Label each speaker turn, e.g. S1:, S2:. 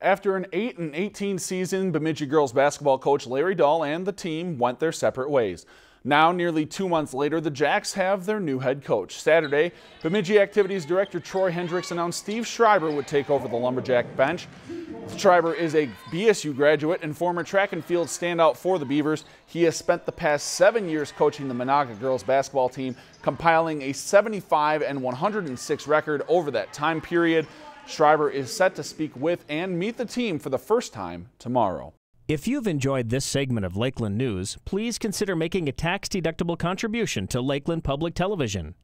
S1: After an 8 and 18 season, Bemidji girls basketball coach Larry Dahl and the team went their separate ways. Now, nearly two months later, the Jacks have their new head coach. Saturday, Bemidji Activities Director Troy Hendricks announced Steve Schreiber would take over the Lumberjack bench. Schreiber is a BSU graduate and former track and field standout for the Beavers. He has spent the past seven years coaching the Menahga girls basketball team, compiling a 75 and 106 record over that time period. Schreiber is set to speak with and meet the team for the first time tomorrow.
S2: If you've enjoyed this segment of Lakeland News, please consider making a tax-deductible contribution to Lakeland Public Television.